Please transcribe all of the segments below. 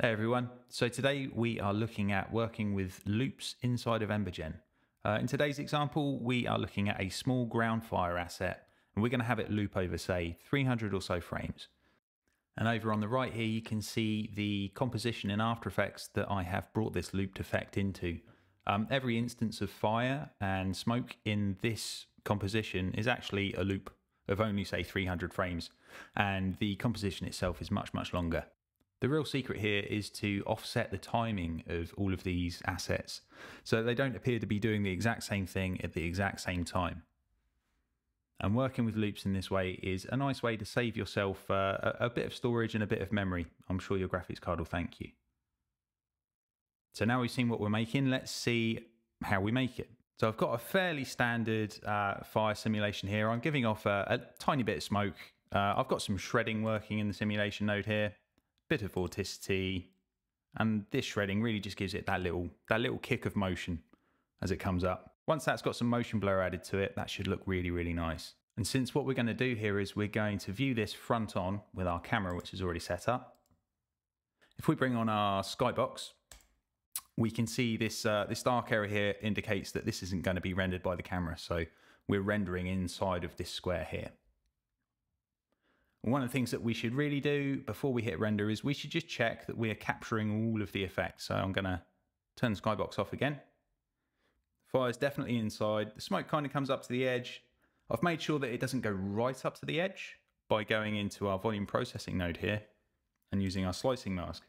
Hey everyone. So today we are looking at working with loops inside of Embergen. Uh, in today's example, we are looking at a small ground fire asset and we're going to have it loop over say 300 or so frames. And over on the right here, you can see the composition in After Effects that I have brought this looped effect into. Um, every instance of fire and smoke in this composition is actually a loop of only say 300 frames and the composition itself is much, much longer. The real secret here is to offset the timing of all of these assets so they don't appear to be doing the exact same thing at the exact same time. And working with loops in this way is a nice way to save yourself uh, a, a bit of storage and a bit of memory. I'm sure your graphics card will thank you. So now we've seen what we're making, let's see how we make it. So I've got a fairly standard uh, fire simulation here. I'm giving off a, a tiny bit of smoke. Uh, I've got some shredding working in the simulation node here bit of vorticity, and this shredding really just gives it that little that little kick of motion as it comes up. Once that's got some motion blur added to it, that should look really, really nice. And since what we're going to do here is we're going to view this front on with our camera, which is already set up. If we bring on our skybox, we can see this, uh, this dark area here indicates that this isn't going to be rendered by the camera. So we're rendering inside of this square here. One of the things that we should really do before we hit render is we should just check that we are capturing all of the effects. So I'm going to turn skybox off again. Fire's definitely inside. The smoke kind of comes up to the edge. I've made sure that it doesn't go right up to the edge by going into our volume processing node here and using our slicing mask.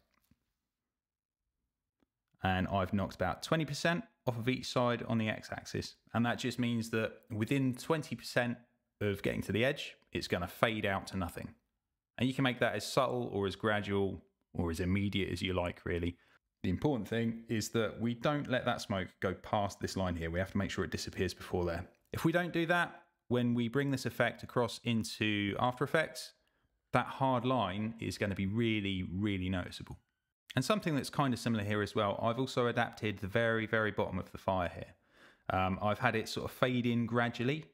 And I've knocked about 20% off of each side on the x-axis. And that just means that within 20% of getting to the edge, it's going to fade out to nothing. And you can make that as subtle or as gradual or as immediate as you like, really. The important thing is that we don't let that smoke go past this line here. We have to make sure it disappears before there. If we don't do that, when we bring this effect across into After Effects, that hard line is going to be really, really noticeable. And something that's kind of similar here as well, I've also adapted the very, very bottom of the fire here. Um, I've had it sort of fade in gradually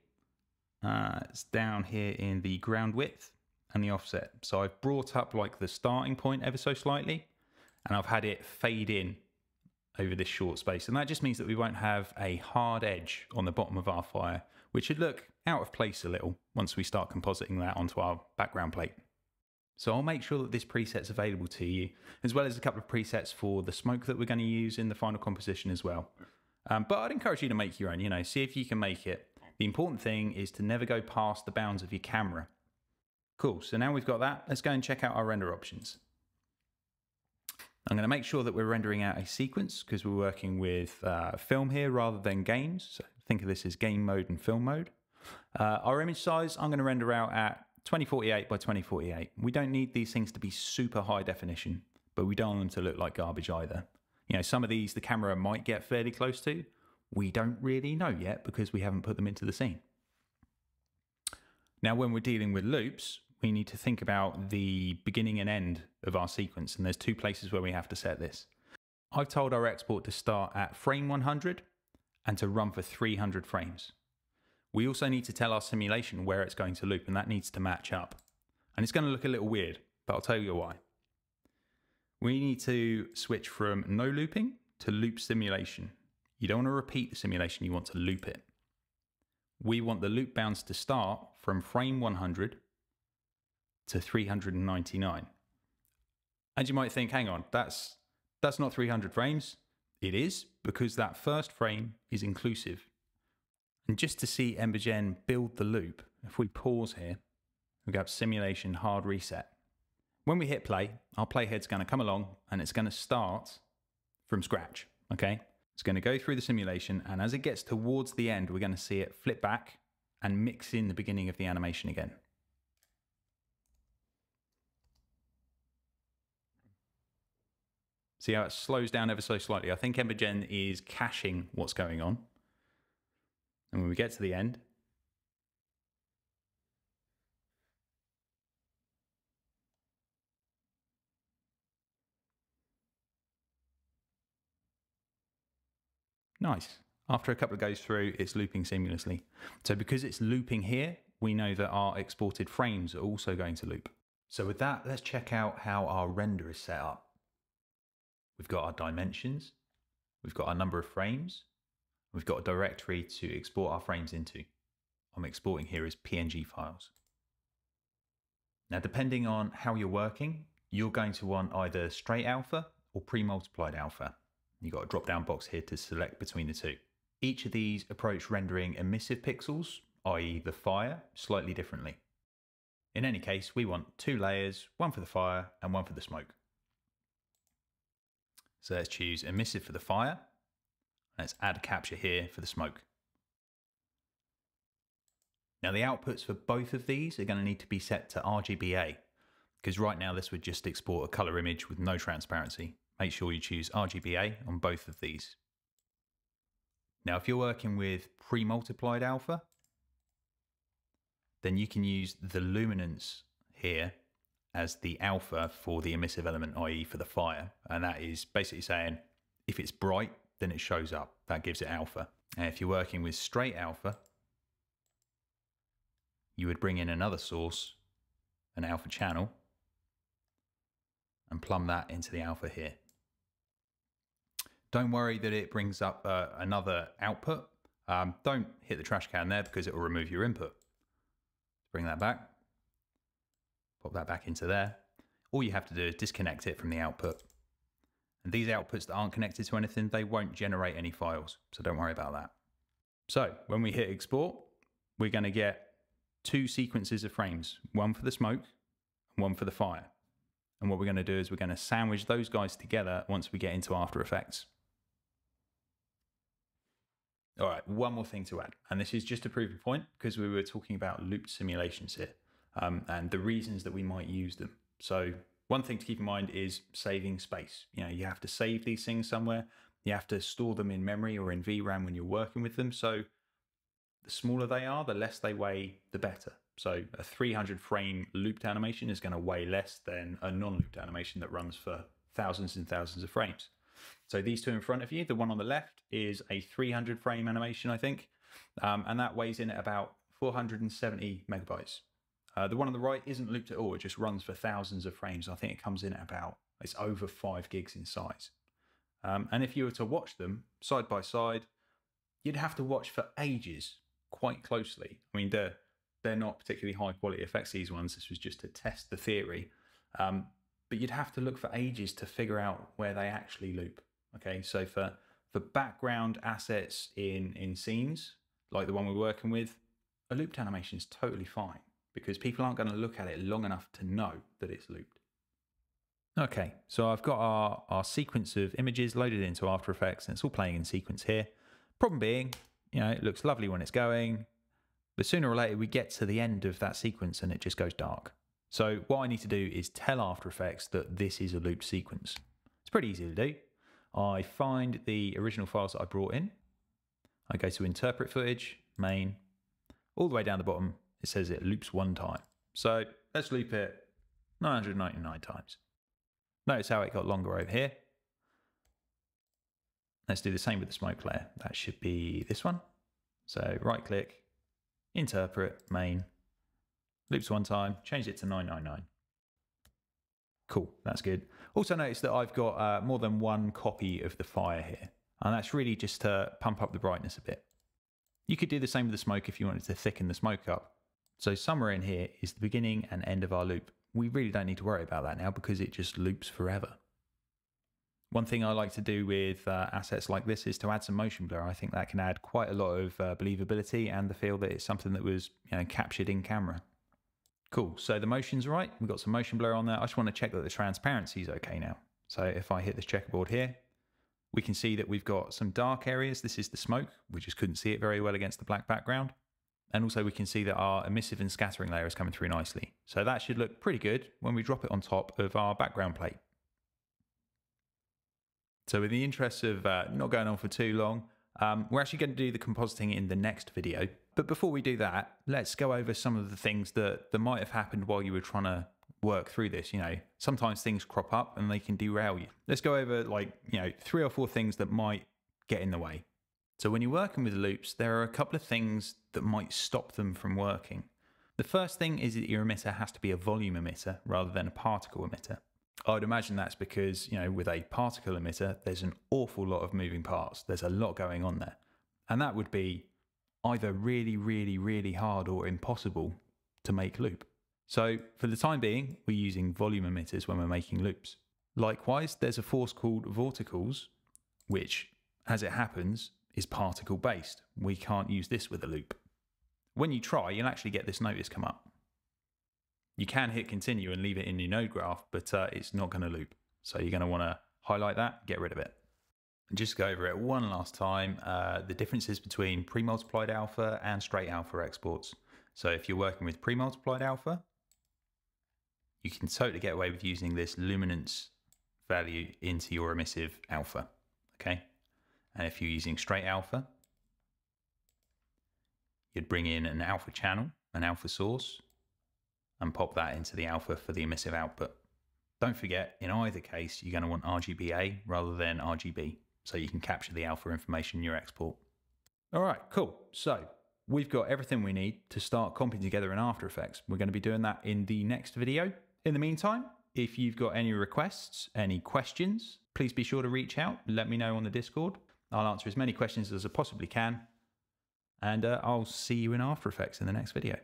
uh, it's down here in the ground width and the offset. So I've brought up like the starting point ever so slightly and I've had it fade in over this short space. And that just means that we won't have a hard edge on the bottom of our fire, which should look out of place a little once we start compositing that onto our background plate. So I'll make sure that this preset's available to you, as well as a couple of presets for the smoke that we're going to use in the final composition as well. Um, but I'd encourage you to make your own, you know, see if you can make it. The important thing is to never go past the bounds of your camera. Cool, so now we've got that, let's go and check out our render options. I'm going to make sure that we're rendering out a sequence because we're working with uh, film here rather than games. So think of this as game mode and film mode. Uh, our image size, I'm going to render out at 2048 by 2048. We don't need these things to be super high definition, but we don't want them to look like garbage either. You know, some of these the camera might get fairly close to, we don't really know yet because we haven't put them into the scene. Now, when we're dealing with loops, we need to think about the beginning and end of our sequence, and there's two places where we have to set this. I've told our export to start at frame 100 and to run for 300 frames. We also need to tell our simulation where it's going to loop, and that needs to match up. And it's going to look a little weird, but I'll tell you why. We need to switch from no looping to loop simulation. You don't want to repeat the simulation, you want to loop it. We want the loop bounds to start from frame 100 to 399. And you might think, hang on, that's that's not 300 frames. It is because that first frame is inclusive. And just to see Embergen build the loop, if we pause here, we go up simulation hard reset. When we hit play, our playhead's going to come along and it's going to start from scratch. Okay. It's going to go through the simulation, and as it gets towards the end, we're going to see it flip back and mix in the beginning of the animation again. See how it slows down ever so slightly? I think Embergen is caching what's going on. And when we get to the end, Nice. After a couple of goes through, it's looping seamlessly. So because it's looping here, we know that our exported frames are also going to loop. So with that, let's check out how our render is set up. we've got our dimensions, we've got our number of frames, we've got a directory to export our frames into. I'm exporting here as PNG files. Now, depending on how you're working, you're going to want either straight alpha or pre-multiplied alpha. You've got a drop-down box here to select between the two. Each of these approach rendering emissive pixels, i.e. the fire, slightly differently. In any case, we want two layers, one for the fire and one for the smoke. So let's choose emissive for the fire. Let's add a capture here for the smoke. Now the outputs for both of these are going to need to be set to RGBA because right now this would just export a color image with no transparency. Make sure you choose RGBA on both of these. Now if you're working with pre-multiplied alpha, then you can use the luminance here as the alpha for the emissive element, i.e. for the fire. And that is basically saying if it's bright, then it shows up. That gives it alpha. And if you're working with straight alpha, you would bring in another source, an alpha channel, and plumb that into the alpha here. Don't worry that it brings up uh, another output. Um, don't hit the trash can there because it will remove your input. Bring that back, pop that back into there. All you have to do is disconnect it from the output. And these outputs that aren't connected to anything, they won't generate any files. So don't worry about that. So when we hit export, we're going to get two sequences of frames, one for the smoke and one for the fire. And what we're going to do is we're going to sandwich those guys together once we get into After Effects. All right, one more thing to add, and this is just to prove a point because we were talking about looped simulations here um, and the reasons that we might use them. So one thing to keep in mind is saving space. You know, you have to save these things somewhere. You have to store them in memory or in VRAM when you're working with them. So the smaller they are, the less they weigh, the better. So a 300 frame looped animation is going to weigh less than a non-looped animation that runs for thousands and thousands of frames. So these two in front of you, the one on the left is a 300 frame animation, I think, um, and that weighs in at about 470 megabytes. Uh, the one on the right isn't looped at all; it just runs for thousands of frames. I think it comes in at about it's over five gigs in size. Um, and if you were to watch them side by side, you'd have to watch for ages quite closely. I mean, they're they're not particularly high quality effects. These ones. This was just to test the theory, um, but you'd have to look for ages to figure out where they actually loop. Okay, so for for background assets in in scenes like the one we're working with, a looped animation is totally fine because people aren't going to look at it long enough to know that it's looped. Okay, so I've got our, our sequence of images loaded into After Effects and it's all playing in sequence here. Problem being, you know, it looks lovely when it's going, but sooner or later we get to the end of that sequence and it just goes dark. So what I need to do is tell After Effects that this is a looped sequence. It's pretty easy to do. I find the original files that I brought in. I go to interpret footage, main, all the way down the bottom, it says it loops one time. So let's loop it 999 times. Notice how it got longer over here. Let's do the same with the smoke layer. That should be this one. So right click, interpret, main, loops one time, change it to 999. Cool, that's good. Also notice that I've got uh, more than one copy of the fire here. And that's really just to pump up the brightness a bit. You could do the same with the smoke if you wanted to thicken the smoke up. So somewhere in here is the beginning and end of our loop. We really don't need to worry about that now because it just loops forever. One thing I like to do with uh, assets like this is to add some motion blur. I think that can add quite a lot of uh, believability and the feel that it's something that was you know, captured in camera. Cool, so the motion's right. We've got some motion blur on there. I just want to check that the transparency is okay now. So if I hit this checkerboard here, we can see that we've got some dark areas. This is the smoke. We just couldn't see it very well against the black background. And also we can see that our emissive and scattering layer is coming through nicely. So that should look pretty good when we drop it on top of our background plate. So in the interest of uh, not going on for too long, um, we're actually going to do the compositing in the next video. But before we do that, let's go over some of the things that, that might have happened while you were trying to work through this. You know, sometimes things crop up and they can derail you. Let's go over like, you know, three or four things that might get in the way. So when you're working with loops, there are a couple of things that might stop them from working. The first thing is that your emitter has to be a volume emitter rather than a particle emitter. I would imagine that's because, you know, with a particle emitter, there's an awful lot of moving parts. There's a lot going on there. And that would be either really, really, really hard or impossible to make loop. So for the time being, we're using volume emitters when we're making loops. Likewise, there's a force called Vorticles, which, as it happens, is particle based. We can't use this with a loop. When you try, you'll actually get this notice come up. You can hit continue and leave it in your node graph, but uh, it's not going to loop. So you're going to want to highlight that, get rid of it. And just go over it one last time, uh, the differences between pre-multiplied alpha and straight alpha exports. So if you're working with pre-multiplied alpha, you can totally get away with using this luminance value into your emissive alpha, okay? And if you're using straight alpha, you'd bring in an alpha channel, an alpha source, and pop that into the alpha for the emissive output. Don't forget, in either case, you're going to want RGBA rather than RGB, so you can capture the alpha information in your export. All right, cool. So we've got everything we need to start comping together in After Effects. We're going to be doing that in the next video. In the meantime, if you've got any requests, any questions, please be sure to reach out. Let me know on the Discord. I'll answer as many questions as I possibly can. And uh, I'll see you in After Effects in the next video.